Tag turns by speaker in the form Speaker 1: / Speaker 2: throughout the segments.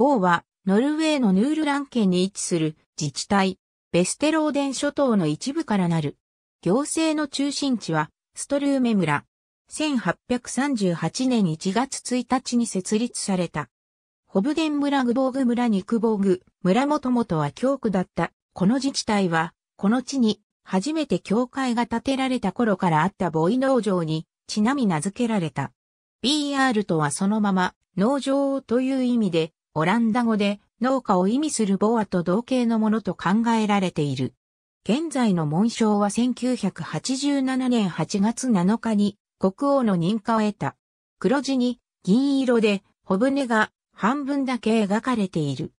Speaker 1: ボーは、ノルウェーのヌールラン県に位置する自治体、ベステローデン諸島の一部からなる。行政の中心地は、ストルーメ村。1838年1月1日に設立された。ホブデン村グボーグ村ニクボーグ村もともとは教区だった。この自治体は、この地に初めて教会が建てられた頃からあったボイ農場にちなみ名付けられた。BR とはそのまま農場という意味で、オランダ語で農家を意味するボアと同型のものと考えられている。現在の紋章は1987年8月7日に国王の認可を得た。黒地に銀色で小舟が半分だけ描かれている。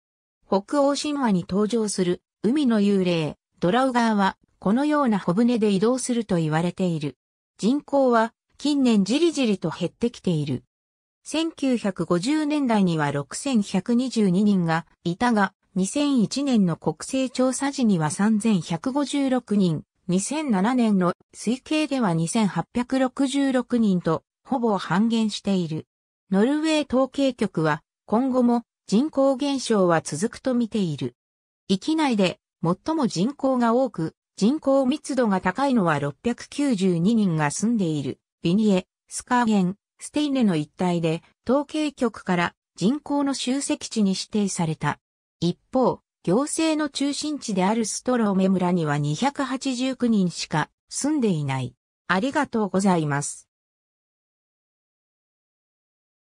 Speaker 1: 北欧神話に登場する海の幽霊、ドラウガーはこのような小舟で移動すると言われている。人口は近年じりじりと減ってきている。1950年代には6122人がいたが、2001年の国勢調査時には3156人、2007年の推計では2866人とほぼ半減している。ノルウェー統計局は今後も人口減少は続くと見ている。域内で最も人口が多く人口密度が高いのは692人が住んでいる。ビニエ、スカーゲン、ステイネの一帯で、統計局から人口の集積地に指定された。一方、行政の中心地であるストローメ村には289人しか住んでいない。ありがとうございます。